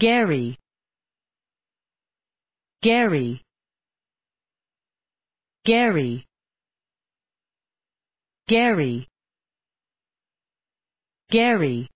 Gary. Gary. Gary. Gary. Gary.